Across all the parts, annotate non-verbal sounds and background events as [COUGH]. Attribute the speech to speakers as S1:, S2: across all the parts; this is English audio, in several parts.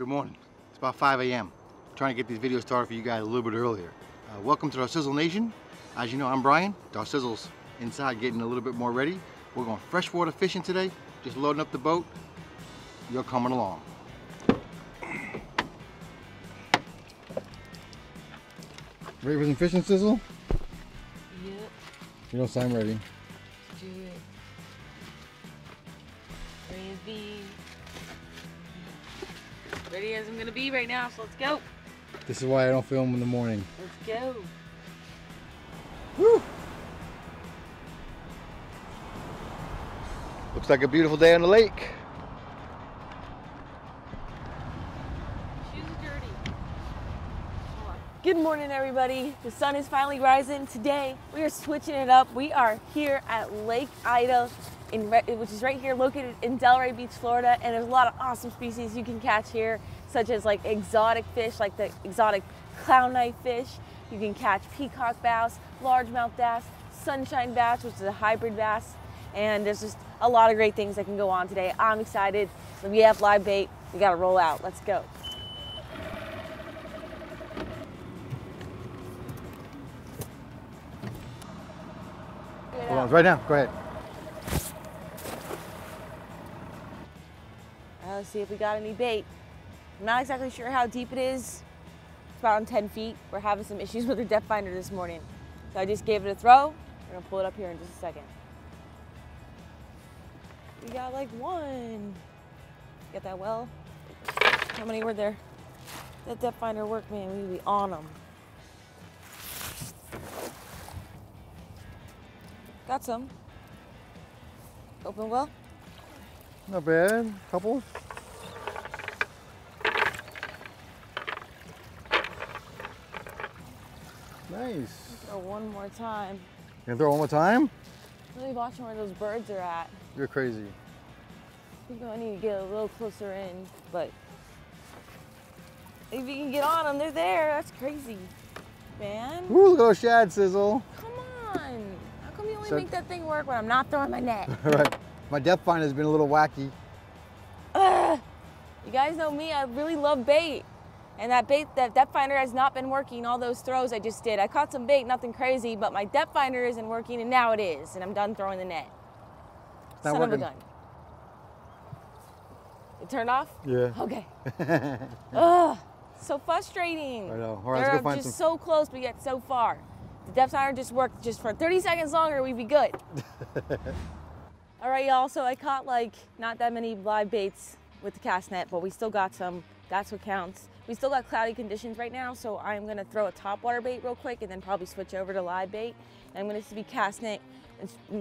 S1: Good morning. It's about 5 a.m. Trying to get these videos started for you guys a little bit earlier. Uh, welcome to Darcizzle Nation. As you know, I'm Brian. Our Darcizzle's inside getting a little bit more ready. We're going freshwater fishing today. Just loading up the boat. You're coming along. Ready for some fishing, Sizzle?
S2: Yep,
S1: You don't sound ready.
S2: Ready as I'm gonna be right now, so let's go.
S1: This is why I don't film in the morning.
S2: Let's go.
S1: Woo! Looks like a beautiful day on the lake.
S2: Shoes are dirty. Good morning, everybody. The sun is finally rising. Today, we are switching it up. We are here at Lake Ida, in which is right here, located in Delray Beach, Florida. And there's a lot of awesome species you can catch here, such as like exotic fish, like the exotic clown knife fish. You can catch peacock bass, largemouth bass, sunshine bass, which is a hybrid bass. And there's just a lot of great things that can go on today. I'm excited. We have live bait. We got to roll out. Let's go.
S1: Hold on, right now. Go ahead.
S2: Uh, see if we got any bait. I'm not exactly sure how deep it is. It's about 10 feet. We're having some issues [LAUGHS] with our depth finder this morning. So I just gave it a throw. We're gonna pull it up here in just a second. We got like one. Get that well? How many were there? That depth finder worked, man. We'd be on them. Got some. Open well.
S1: Not bad. Couple. Nice.
S2: Throw one more time.
S1: You gonna throw one more time?
S2: Really watching where those birds are at.
S1: You're crazy.
S2: I think I need to get a little closer in, but if you can get on them, they're there. That's crazy, man.
S1: Ooh, look at those shad sizzle.
S2: Come on. How come you only
S1: So-
S2: make that thing work when I'm not throwing my net?
S1: All [LAUGHS] right. My depth finder has been a little wacky.
S2: Ugh. You guys know me. I really love bait. And that bait, that depth finder has not been working all those throws I just did. I caught some bait, nothing crazy, but my depth finder isn't working, and now it is, and I'm done throwing the net.
S1: It's not
S2: Son
S1: working.
S2: of a gun. It turned off?
S1: Yeah.
S2: Okay. [LAUGHS] Ugh, so frustrating.
S1: I know. All right, let's
S2: They're
S1: go find
S2: just
S1: some-
S2: so close, but yet so far. The depth finder just worked just for 30 seconds longer, we'd be good. [LAUGHS] All right, y'all. So I caught like not that many live baits with the cast net, but we still got some. That's what counts. We still got cloudy conditions right now, so I'm gonna throw a top water bait real quick and then probably switch over to live bait. And I'm gonna be casting it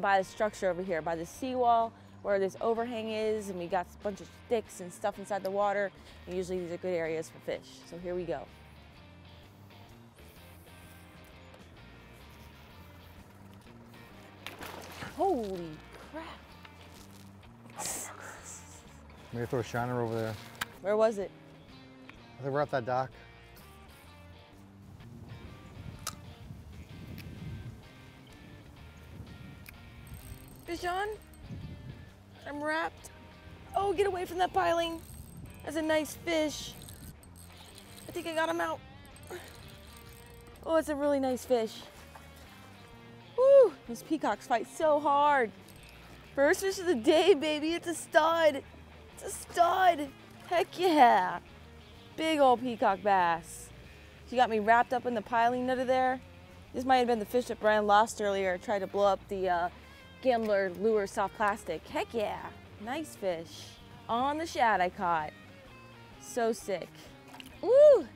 S2: by the structure over here, by the seawall where this overhang is, and we got a bunch of sticks and stuff inside the water. And usually these are good areas for fish. So here we go. Holy crap.
S1: Maybe throw a shiner over there.
S2: Where was it?
S1: I think we're at that dock.
S2: Fish on? I'm wrapped. Oh, get away from that piling. That's a nice fish. I think I got him out. Oh, it's a really nice fish. Woo! These peacocks fight so hard. First fish of the day, baby. It's a stud. It's a stud. Heck yeah. Big old peacock bass. She got me wrapped up in the piling under there. This might have been the fish that Brian lost earlier. Tried to blow up the uh, Gambler lure soft plastic. Heck yeah. Nice fish. On the shad I caught. So sick. Woo!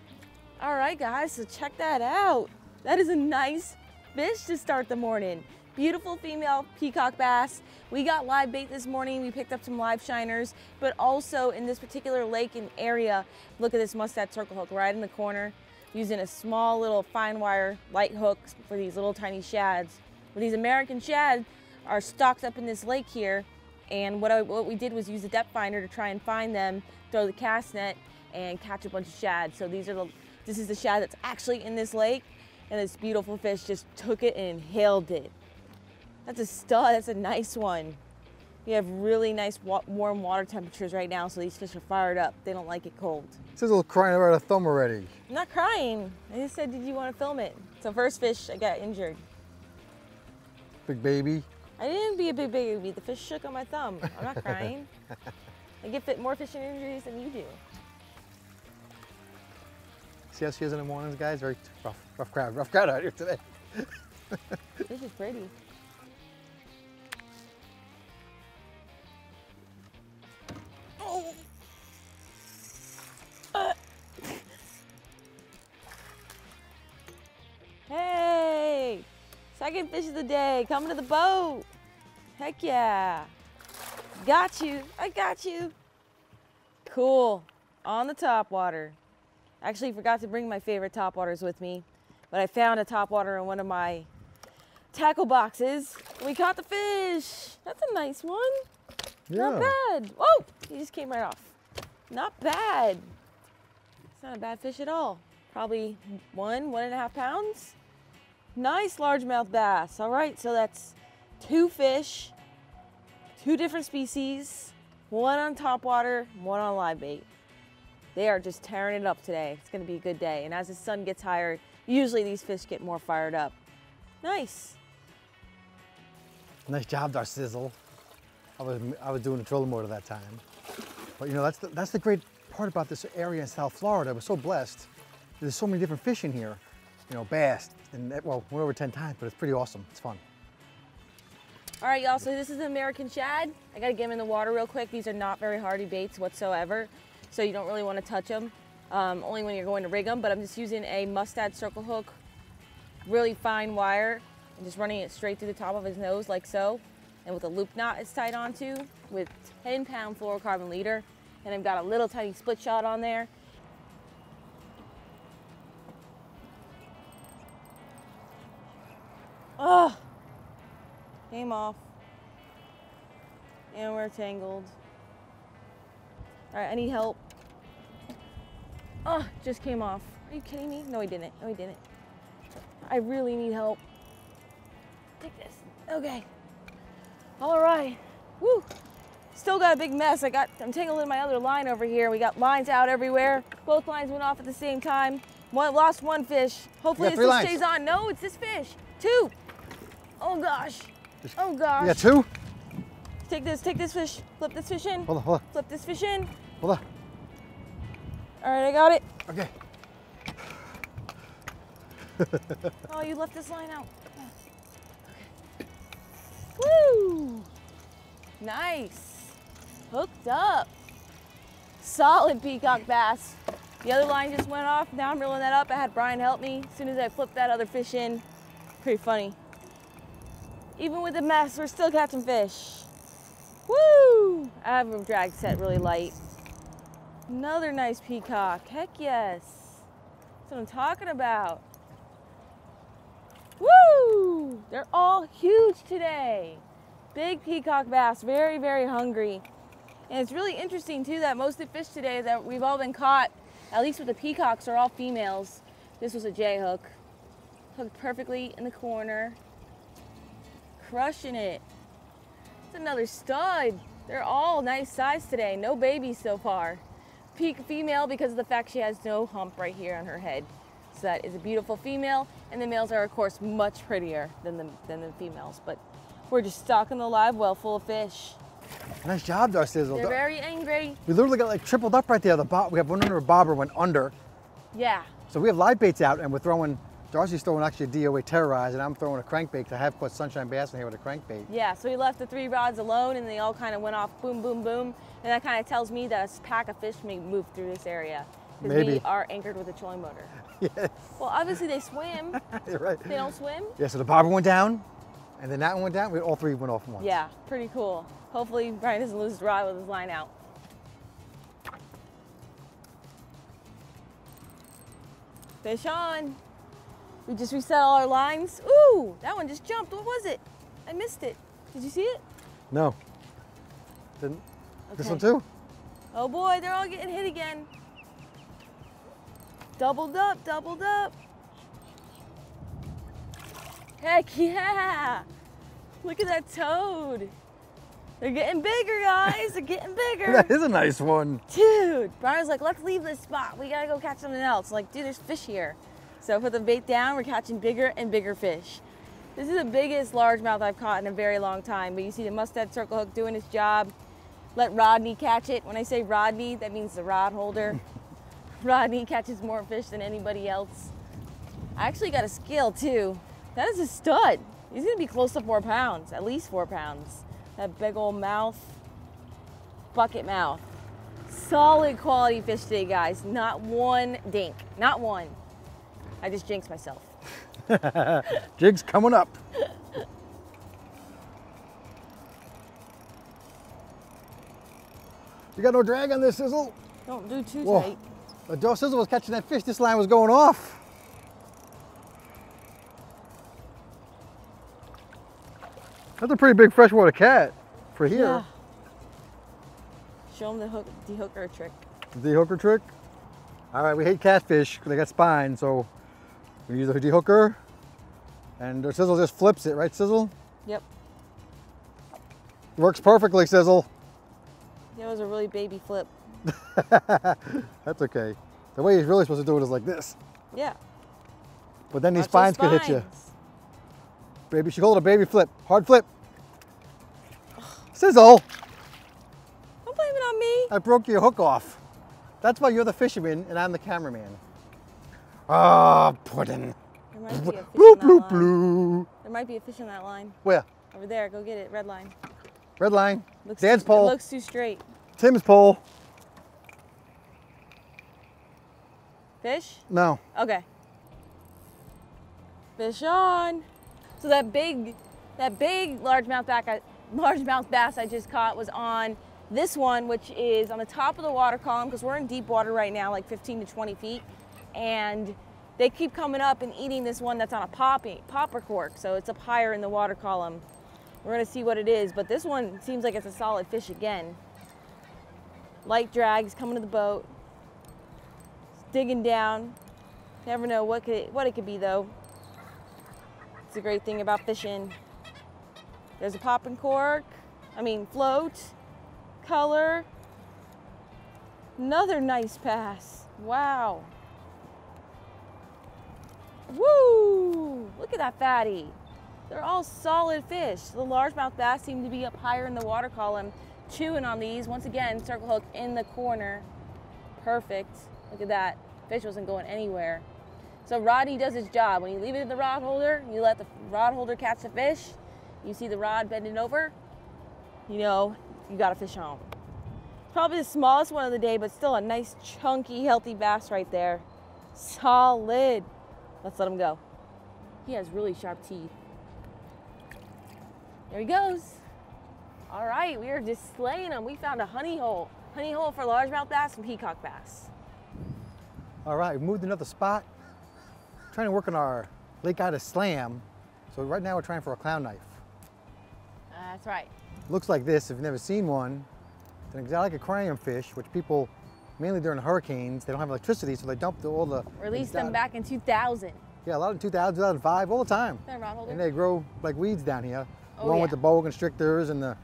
S2: All right, guys, so check that out. That is a nice fish to start the morning. Beautiful female peacock bass. We got live bait this morning. We picked up some live shiners, but also in this particular lake and area, look at this mustad circle hook right in the corner, using a small little fine wire light hooks for these little tiny shads. But these American shad are stocked up in this lake here, and what, I, what we did was use a depth finder to try and find them, throw the cast net, and catch a bunch of shad. So these are the, this is the shad that's actually in this lake, and this beautiful fish just took it and inhaled it. That's a stud, that's a nice one. We have really nice wa- warm water temperatures right now, so these fish are fired up. They don't like it cold.
S1: Sizzle crying about a thumb already.
S2: I'm not crying. I just said, did you want to film it? So first fish, I got injured.
S1: Big baby.
S2: I didn't be a big baby. The fish shook on my thumb. I'm not crying. [LAUGHS] I get fit more fishing injuries than you do.
S1: See how she is in the mornings, guys? Very rough, rough crowd, rough crowd out here today. [LAUGHS]
S2: this is pretty. Uh. Hey, second fish of the day, coming to the boat. Heck yeah. Got you, I got you. Cool, on the top water. Actually forgot to bring my favorite top waters with me, but I found a top water in one of my tackle boxes. We caught the fish. That's a nice one. Not bad. Whoa, he just came right off. Not bad. It's not a bad fish at all. Probably one, one and a half pounds. Nice largemouth bass. All right, so that's two fish, two different species, one on top water, one on live bait. They are just tearing it up today. It's gonna be a good day. And as the sun gets higher, usually these fish get more fired up. Nice.
S1: Nice job, Darcizzle. I was I was doing the trolling motor that time. But you know that's the, that's the great part about this area in South Florida. We're so blessed. There's so many different fish in here. You know, bass and well, we're over 10 times, but it's pretty awesome. It's fun.
S2: All right, y'all, so this is the American shad. I gotta get them in the water real quick. These are not very hardy baits whatsoever, so you don't really wanna touch them, um, only when you're going to rig them, but I'm just using a mustad circle hook, really fine wire, and just running it straight through the top of his nose like so. And with a loop knot it's tied onto with 10 pound fluorocarbon leader. And I've got a little tiny split shot on there. Oh, came off. And we're tangled. All right, I need help. Oh, just came off. Are you kidding me? No, he didn't. No, he didn't. I really need help. Take this. Okay. All right. Woo. Still got a big mess. I got, I'm tangled in my other line over here. We got lines out everywhere. Both lines went off at the same time. One, lost one fish. Hopefully this stays on. No, it's this fish. Two. Oh gosh. Oh gosh.
S1: Yeah, two?
S2: Take this, take this fish. Flip this fish in.
S1: Hold on, hold on,
S2: Flip this fish in.
S1: hold on.
S2: All right, I got it.
S1: Okay. [LAUGHS]
S2: Oh, you left this line out. Nice. Hooked up. Solid peacock bass. The other line just went off. Now I'm reeling that up. I had Brian help me. As soon as I flipped that other fish in, pretty funny. Even with the mess, we're still catching fish. Woo! I have a drag set really light. Another nice peacock. Heck yes. That's what I'm talking about. Woo! They're all huge today. Big peacock bass, very, very hungry. And it's really interesting too that most of the fish today that we've all been caught, at least with the peacocks, are all females. This was a J hook. Hooked perfectly in the corner. Crushing it. It's another stud. They're all nice size today. No babies so far. Peak female because of the fact she has no hump right here on her head. So that is a beautiful female, and the males are of course much prettier than the than the females. But we're just stocking the live well full of fish.
S1: Nice job, Darcizzle.
S2: They're very angry.
S1: We literally got like tripled up right there. The bob, we have one under a bobber went under.
S2: Yeah.
S1: So we have live baits out and we're throwing, Darcy's throwing actually a DOA TerrorEyz and I'm throwing a crankbait 'cause I have caught sunshine bass in here with a crankbait.
S2: Yeah, so we left the three rods alone and they all kind of went off boom, boom, boom. And that kind of tells me that a pack of fish may move through this area. Because we are anchored with a trolling motor. [LAUGHS]
S1: Yes,
S2: Well, obviously they swim. [LAUGHS]
S1: right.
S2: they don't swim.
S1: Yeah, so the bobber went down and then that one went down. We, all three went off once.
S2: Yeah, pretty cool. Hopefully Brian doesn't lose his rod with his line out. Fish on. We just reset all our lines. Ooh, that one just jumped. What was it? I missed it. Did you see it?
S1: No. Didn't. This one too?
S2: Oh boy, they're all getting hit again. Doubled up, doubled up. Heck yeah! Look at that toad. They're getting bigger, guys. They're getting [LAUGHS] bigger.
S3: That is a nice one.
S2: Dude, Brian's like, let's leave this spot. We gotta go catch something else. Like, dude, there's fish here. So put the bait down, we're catching bigger and bigger fish. This is the biggest largemouth I've caught in a very long time, but you see the mustad circle hook doing its job. Let Rodney catch it. When I say Rodney, that means the rod holder. [LAUGHS] Rodney catches more fish than anybody else. I actually got a scale too. That is a stud. He's gonna be close to four pounds, at least four pounds. That big old mouth, bucket mouth. Solid quality fish today, guys. Not one dink, not one. I just jinxed myself. [LAUGHS]
S3: Jig's coming up. You got no drag on this, Sizzle?
S2: Don't do too
S3: Whoa.
S2: tight.
S3: The Joe Sizzle was catching that fish, this line was going off. That's a pretty big freshwater cat for here.
S2: Yeah. Show him the hook, de-hooker trick.
S3: The hooker trick. All right, we hate catfish because they got spines, so we use a de-hooker. And the Sizzle just flips it, right, Sizzle?
S2: Yep.
S3: Works perfectly, Sizzle.
S2: That was a really baby flip. [LAUGHS]
S3: That's okay. The way he's really supposed to do it is like this.
S2: Yeah.
S3: But then these
S2: Watch those
S3: spines could hit you. Baby, she called it a baby flip. Hard flip. Sizzle,
S2: Don't blame it on me.
S3: I broke your hook off. That's why you're the fisherman and I'm the cameraman. Ah, pudding.
S2: There might be a fish
S3: Bloop,
S2: on that
S3: bloop,
S2: line.
S3: bloop.
S2: There might be a fish on that line.
S3: Where?
S2: Over there. Go get it. Red line.
S3: Red line.
S2: Looks
S3: Dan's
S2: too,
S3: pole.
S2: It looks too straight.
S3: Tim's pole.
S2: Fish?
S3: No.
S2: Okay. Fish on. So that big, that big largemouth back, bass I just caught was on this one, which is on the top of the water column because we're in deep water right now, like 15 to 20 feet, and they keep coming up and eating this one that's on a poppy, popper cork. So it's up higher in the water column. We're gonna see what it is, but this one seems like it's a solid fish again. Light drags coming to the boat digging down. Never know what could what it could be though. It's a great thing about fishing. There's a popping cork. I mean float, color. Another nice pass. Wow. Woo! Look at that fatty. They're all solid fish. The largemouth bass seem to be up higher in the water column, chewing on these. Once again, circle hook in the corner. Perfect. Look at that. Fish wasn't going anywhere. So Rodney does his job. When you leave it in the rod holder, you let the rod holder catch the fish. You see the rod bending over, you know you got a fish on. Probably the smallest one of the day, but still a nice, chunky, healthy bass right there. Solid. Let's let him go. He has really sharp teeth. There he goes. All right, we are just slaying them. We found a honey hole. Honey hole for largemouth bass and peacock bass.
S3: All right, we moved another spot. Trying to work on our Lake Ida Slam. So right now we're trying for a clown knife.
S2: That's right.
S3: Looks like this, if you've never seen one. It's an exotic aquarium fish, which people, mainly during hurricanes, they don't have electricity, so they dump the, all the...
S2: Released them back in 2000.
S3: Yeah, a lot in 2000, 2005, all the time.
S2: There, rod holder.
S3: And they grow like weeds down here,
S2: Oh,
S3: along with the boa constrictors and the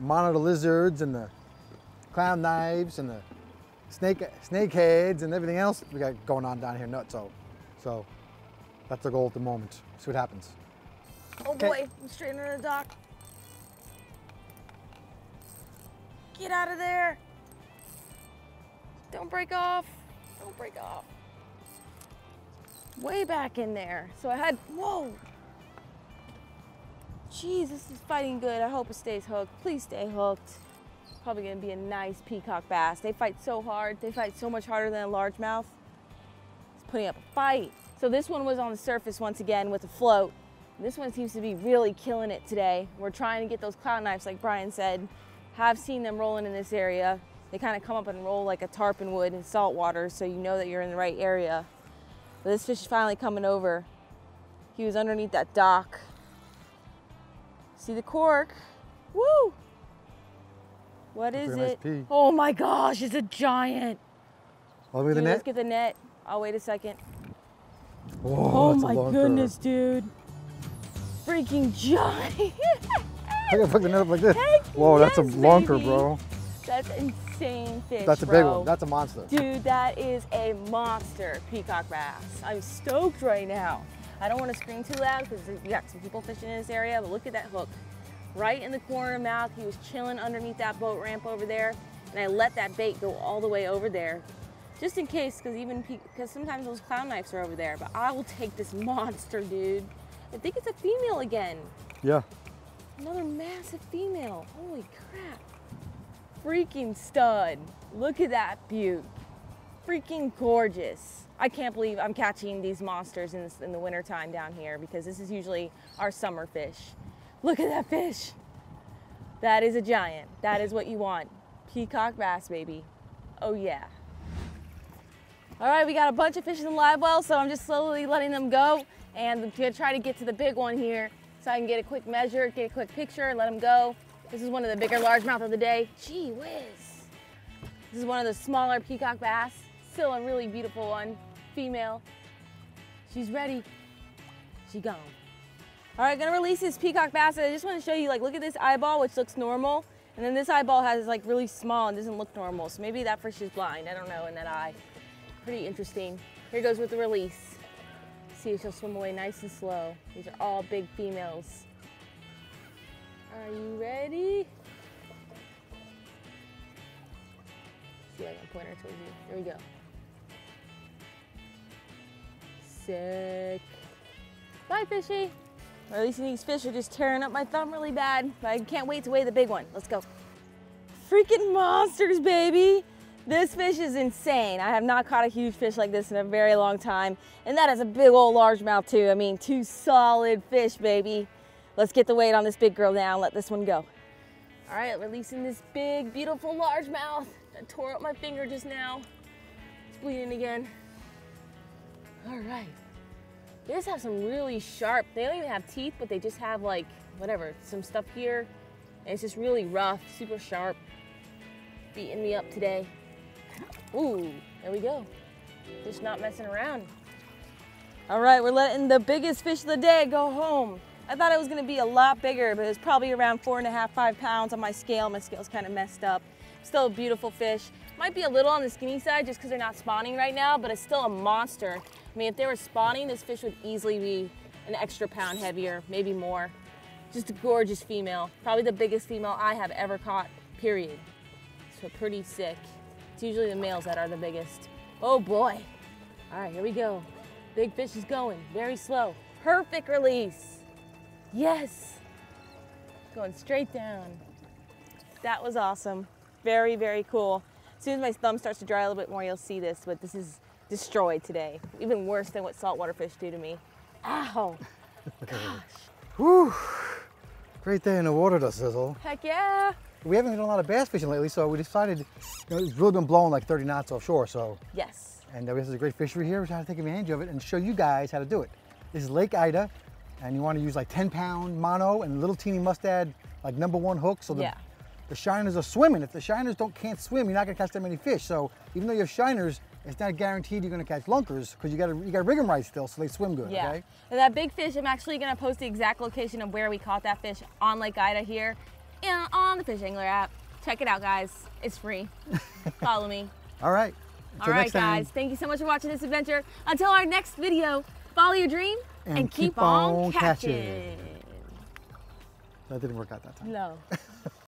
S3: monitor lizards and the clown knives and the snake snake heads and everything else we got going on down here nuts. So, so that's the goal at the moment. See what happens.
S2: Oh
S3: Okay.
S2: boy, I'm straight under the dock. Get out of there. Don't break off. Don't break off. Way back in there. So I had, whoa. Jeez, this is fighting good. I hope it stays hooked. Please stay hooked. Probably gonna be a nice peacock bass. They fight so hard. They fight so much harder than a largemouth. It's putting up a fight. So this one was on the surface once again with a float. This one seems to be really killing it today. We're trying to get those clown knives, like Brian said. Have seen them rolling in this area. They kind of come up and roll like a tarpon would in salt water, so you know that you're in the right area. But this fish is finally coming over. He was underneath that dock. See the cork? Woo! What is
S3: nice
S2: it? Oh my gosh, it's a giant.
S3: All the way to the net.
S2: let's get the net. I'll wait a second. Oh my goodness, dude. Freaking giant. [LAUGHS]
S3: I gotta put the net up like this.
S2: Heck
S3: Whoa, that's a
S2: yes,
S3: lunker,
S2: baby.
S3: bro.
S2: That's insane fish,
S3: That's a big one. That's a monster.
S2: Dude, that is a monster peacock bass. I'm stoked right now. I don't want to scream too loud because we got some people fishing in this area, but look at that hook. Right in the corner of mouth, he was chilling underneath that boat ramp over there, and I let that bait go all the way over there, just in case, because even because sometimes those clown knives are over there. But I will take this monster, dude. I think it's a female again.
S3: Yeah.
S2: Another massive female. Holy crap. Freaking stud. Look at that beaut. Freaking gorgeous. I can't believe I'm catching these monsters in, this, in the wintertime down here because this is usually our summer fish. Look at that fish. That is a giant. That is what you want. Peacock bass, baby. Oh yeah. All right, we got a bunch of fish in the live well, so I'm just slowly letting them go. And I'm gonna try to get to the big one here so I can get a quick measure, get a quick picture, let them go. This is one of the bigger largemouth of the day. Gee whiz. This is one of the smaller peacock bass. Still a really beautiful one, female. She's ready. She gone. All right, gonna release this peacock bass. I just wanna show you, like, look at this eyeball, which looks normal. And then this eyeball has like really small and doesn't look normal. So maybe that fish is blind, I don't know, in that eye. Pretty interesting. Here goes with the release. See if she'll swim away nice and slow. These are all big females. Are you ready? See if I can point her towards you. Here we go. Sick. Bye, fishy. Releasing these fish are just tearing up my thumb really bad. But I can't wait to weigh the big one. Let's go. Freaking monsters, baby. This fish is insane. I have not caught a huge fish like this in a very long time. And that is a big old largemouth too. I mean, two solid fish, baby. Let's get the weight on this big girl now and let this one go. All right, releasing this big, beautiful largemouth. I tore up my finger just now. It's bleeding again. All right. They just have some really sharp, they don't even have teeth, but they just have like, whatever, some stuff here. And it's just really rough, super sharp. Beating me up today. Ooh, there we go. Just not messing around. All right, we're letting the biggest fish of the day go home. I thought it was gonna be a lot bigger, but it was probably around four and a half, five pounds on my scale. My scale's kind of messed up. Still a beautiful fish. Might be a little on the skinny side just because they're not spawning right now, but it's still a monster. I mean, if they were spawning, this fish would easily be an extra pound heavier, maybe more. Just a gorgeous female. Probably the biggest female I have ever caught, period. So pretty sick. It's usually the males that are the biggest. Oh boy. All right, here we go. Big fish is going, very slow. Perfect release. Yes. Going straight down. That was awesome. Very, very cool. As soon as my thumb starts to dry a little bit more, you'll see this, but this is destroyed today. Even worse than what saltwater fish do to me. Ow. [LAUGHS] Gosh.
S3: Whew. Great day in the water, though, Sizzle.
S2: Heck yeah.
S3: We haven't done a lot of bass fishing lately, so we decided, you know, it's really been blowing like 30 knots offshore, so,
S2: Yes.
S3: and uh, this is a great fishery here. We're trying to take advantage of it and show you guys how to do it. This is Lake Ida, and you want to use like 10 pound mono and little teeny mustad, like number one hook, so the,
S2: Yeah.
S3: the shiners are swimming. If the shiners don't can't swim, you're not gonna catch that many fish. So even though you have shiners, it's not guaranteed you're gonna catch lunkers because you gotta you gotta rig them right still so they swim good.
S2: Yeah.
S3: Okay.
S2: And that big fish, I'm actually gonna post the exact location of where we caught that fish on Lake Ida here and on the FishAngler app. Check it out, guys. It's free. [LAUGHS] Follow me.
S3: All right.
S2: All
S3: Until
S2: right,
S3: next time.
S2: guys. Thank you so much for watching this adventure. Until our next video, follow your dream and,
S3: And
S2: keep,
S3: keep
S2: on
S3: on
S2: catching.
S3: catching. That didn't work out that time.
S2: No. [LAUGHS]